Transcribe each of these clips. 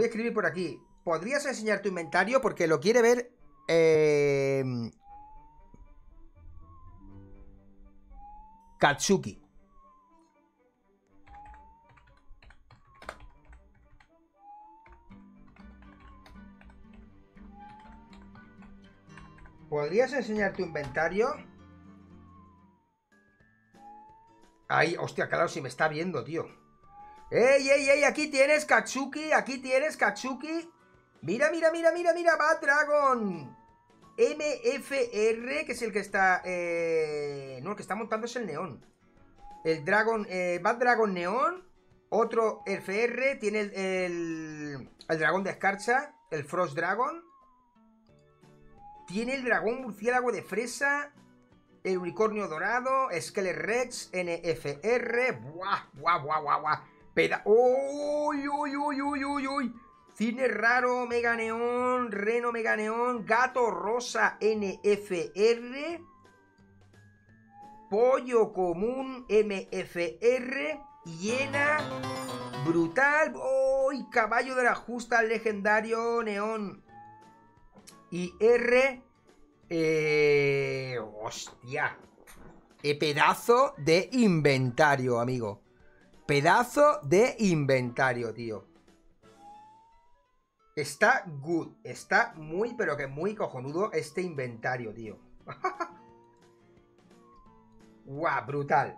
Voy a escribir por aquí. ¿Podrías enseñar tu inventario? Porque lo quiere ver. Eh... Katsuki. ¿Podrías enseñar tu inventario? Ay, hostia, claro, si me está viendo, tío. ¡Ey, ey, ey! Aquí tienes, Katsuki. Aquí tienes, Katsuki. Mira, mira, mira, mira, mira. Bad Dragon. MFR, que es el que está... Eh... No, el que está montando es el neón. El Dragon... Eh, Bad Dragon Neón. Otro FR. Tiene el, el, el dragón de escarcha. El Frost Dragon. Tiene el dragón murciélago de fresa. El unicornio dorado. Skeleton Rex. NFR. Buah, buah, buah, buah, buah. Peda ¡Uy, uy, uy, uy, uy, uy! Cine raro, Mega Neón, Reno Mega Neón, Gato Rosa NFR, Pollo Común MFR, Hiena, Brutal, ¡Uy! Caballo de la Justa Legendario Neón. Y R, eh, hostia, eh, pedazo de inventario, amigo. Pedazo de inventario, tío. Está good. Está muy, pero que muy cojonudo este inventario, tío. Guau, brutal.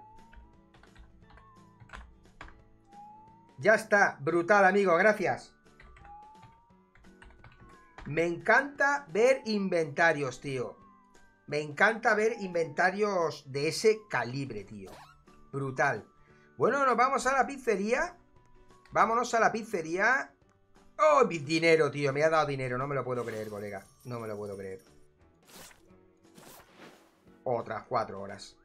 Ya está, brutal, amigo, gracias. Me encanta ver inventarios, tío. Me encanta ver inventarios de ese calibre, tío. Brutal. Bueno, nos vamos a la pizzería. Vámonos a la pizzería. ¡Oh, dinero, tío! Me ha dado dinero. No me lo puedo creer, colega. No me lo puedo creer. Otras cuatro horas.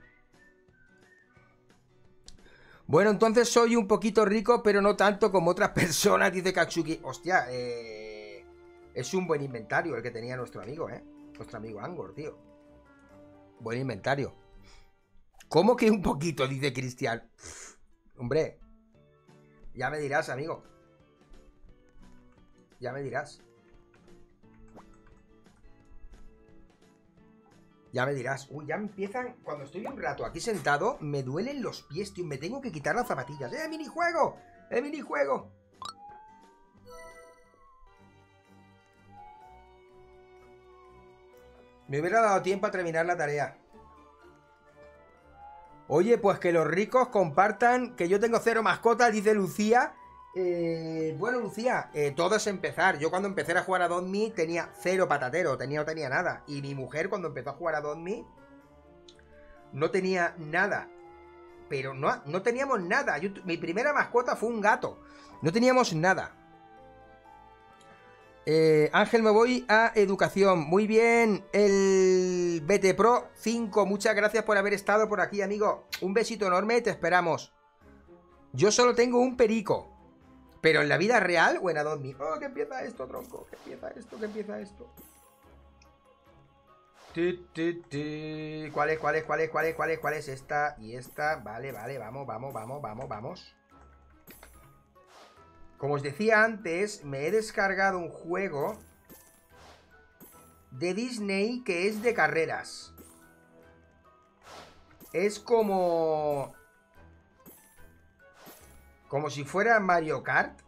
Bueno, entonces soy un poquito rico, pero no tanto como otras personas, dice Katsuki. Hostia, eh, es un buen inventario el que tenía nuestro amigo, ¿eh? Nuestro amigo Angor, tío. Buen inventario. ¿Cómo que un poquito? Dice Cristian. Hombre, ya me dirás, amigo. Ya me dirás. Ya me dirás. Uy, ya empiezan. Cuando estoy un rato aquí sentado, me duelen los pies, tío. Me tengo que quitar las zapatillas. ¡Eh, minijuego! ¡Eh, minijuego! Me hubiera dado tiempo a terminar la tarea. Oye, pues que los ricos compartan que yo tengo cero mascotas, dice Lucía. Eh, bueno, Lucía, eh, todo es empezar. Yo cuando empecé a jugar a Dotme tenía cero patatero, tenía, no tenía nada. Y mi mujer cuando empezó a jugar a Dotme no tenía nada. Pero no, no teníamos nada. mi primera mascota fue un gato. No teníamos nada. Eh, Ángel, me voy a educación. Muy bien, el BT Pro 5. Muchas gracias por haber estado por aquí, amigo. Un besito enorme, te esperamos. Yo solo tengo un perico. Pero en la vida real o en. Oh, que empieza esto, tronco. Que empieza esto, que empieza esto. ¿Cuál es, cuál es, cuál es, cuál es, cuál es, cuál es esta y esta? Vale, vale, vamos, vamos, vamos, vamos, vamos. Como os decía antes, me he descargado un juego de Disney que es de carreras. Es como... Como si fuera Mario Kart,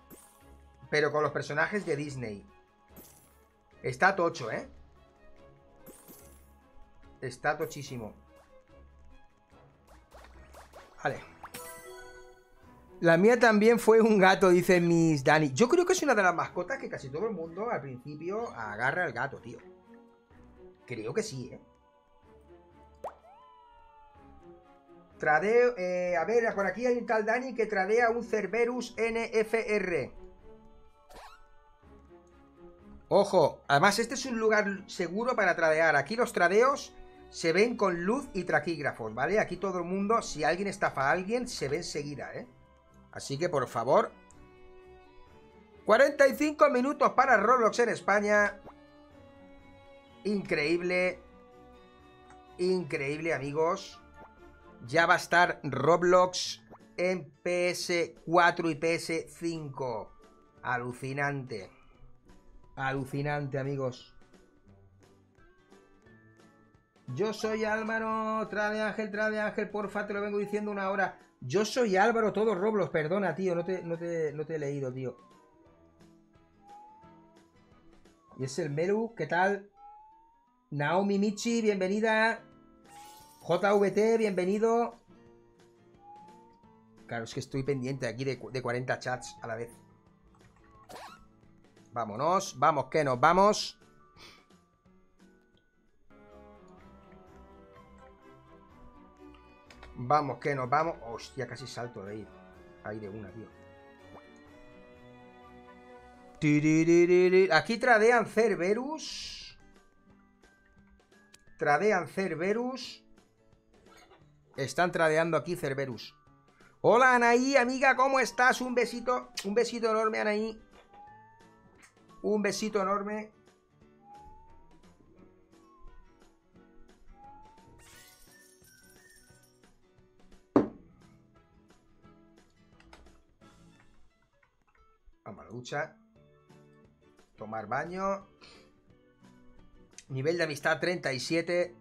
pero con los personajes de Disney. Está tocho, ¿eh? Está tochísimo. Vale. La mía también fue un gato, dice Miss Dani. Yo creo que es una de las mascotas que casi todo el mundo al principio agarra al gato, tío. Creo que sí, ¿eh? Tradeo, eh, a ver, por aquí hay un tal Dani que tradea un Cerberus NFR. Ojo, además este es un lugar seguro para tradear. Aquí los tradeos se ven con luz y traquígrafos, ¿vale? Aquí todo el mundo, si alguien estafa a alguien, se ve enseguida, ¿eh? Así que por favor 45 minutos para Roblox en España Increíble Increíble amigos Ya va a estar Roblox en PS4 y PS5 Alucinante. Alucinante, amigos. Yo soy Álvaro, Trade Ángel, Trade Ángel, porfa, te lo vengo diciendo una hora. Yo soy Álvaro, todos Roblos, perdona, tío, no te, no te, no te he leído, tío. Y es el Meru, ¿qué tal? Naomi Michi, bienvenida. JVT, bienvenido. Claro, es que estoy pendiente aquí de, de 40 chats a la vez. Vámonos, vamos que nos vamos. Vamos, que nos vamos. Hostia, casi salto de ahí. Ahí de una, tío. Aquí tradean Cerberus. Tradean Cerberus. Están tradeando aquí Cerberus. Hola, Anaí, amiga, ¿cómo estás? Un besito, un besito enorme, Anaí. Un besito enorme. La ducha. Tomar baño. Nivel de amistad 37.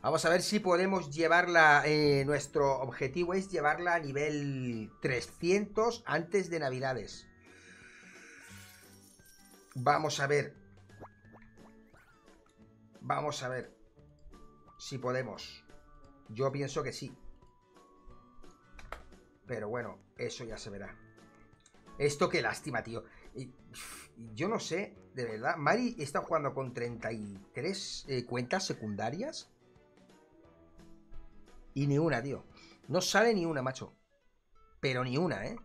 Vamos a ver si podemos llevarla. Eh, nuestro objetivo es llevarla a nivel 300 antes de Navidades. Vamos a ver. Vamos a ver. Si podemos. Yo pienso que sí. Pero bueno, eso ya se verá. Esto qué lástima, tío. Yo no sé, de verdad. Mari está jugando con 33 eh, cuentas secundarias. Y ni una, tío. No sale ni una, macho. Pero ni una, ¿eh?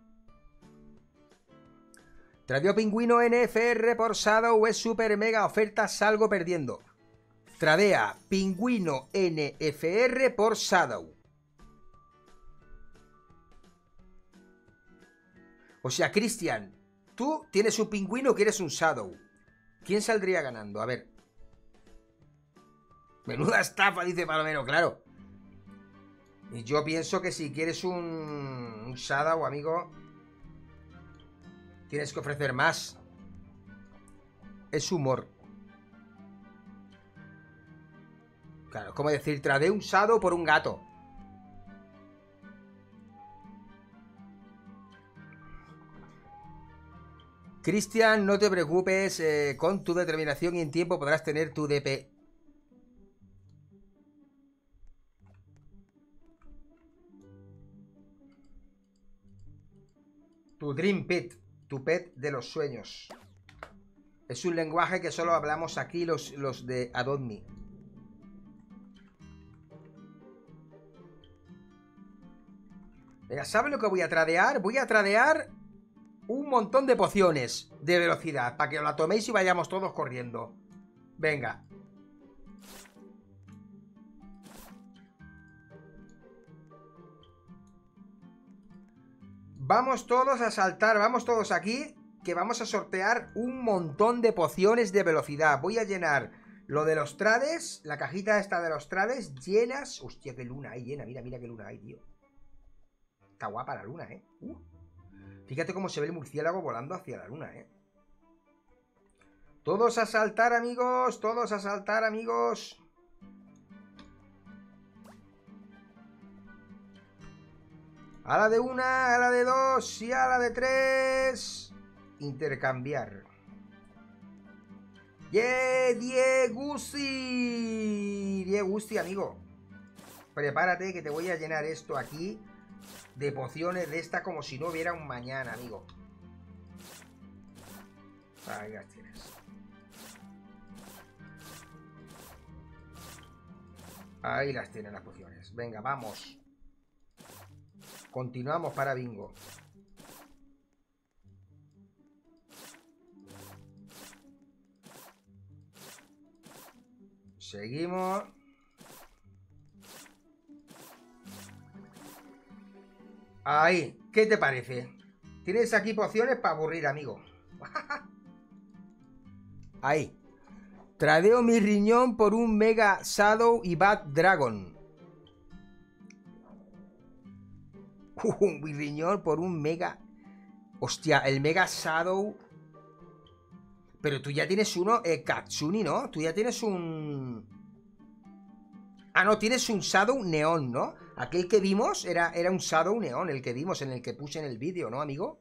Tradeo pingüino NFR por Shadow es super mega oferta, salgo perdiendo. Tradea pingüino NFR por Shadow. O sea, Cristian, tú tienes un pingüino que eres un Shadow. ¿Quién saldría ganando? A ver. Menuda estafa, dice Palomero, claro. Y yo pienso que si quieres un, un Shadow, amigo, Tienes que ofrecer más. Es humor. Claro, como decir, trade un sado por un gato. Cristian, no te preocupes, eh, con tu determinación y en tiempo podrás tener tu DP. Tu Dream Pit tu pet de los sueños. Es un lenguaje que solo hablamos aquí los, de Adopt Venga, ¿saben lo que voy a tradear? Voy a tradear un montón de pociones de velocidad para que la toméis y vayamos todos corriendo. Venga. Vamos todos a saltar, vamos todos aquí, que vamos a sortear un montón de pociones de velocidad. Voy a llenar lo de los trades, la cajita esta de los trades, llenas... Hostia, qué luna hay llena, mira, mira qué luna hay, tío. Está guapa la luna, ¿eh? Uh. Fíjate cómo se ve el murciélago volando hacia la luna, ¿eh? Todos a saltar, amigos, todos a saltar, amigos. A la de una, a la de dos y a la de tres. Intercambiar. ¡Yeah! Diegusti. Diegusti, amigo. Prepárate que te voy a llenar esto aquí de pociones de esta como si no hubiera un mañana, amigo. Ahí las tienes. Ahí las tienen las pociones. Venga, vamos. Continuamos para bingo. Seguimos. Ahí, ¿qué te parece? Tienes aquí pociones para aburrir, amigo. Ahí. Tradeo mi riñón por un Mega Shadow y Bad Dragon. un riñón por un mega. Hostia, el Mega Shadow. Pero tú ya tienes uno, eh, Katsuni, ¿no? Tú ya tienes un. Ah, no, tienes un Shadow Neon, ¿no? Aquel que vimos era, era un Shadow Neon, el que vimos en el que puse en el vídeo, ¿no, amigo?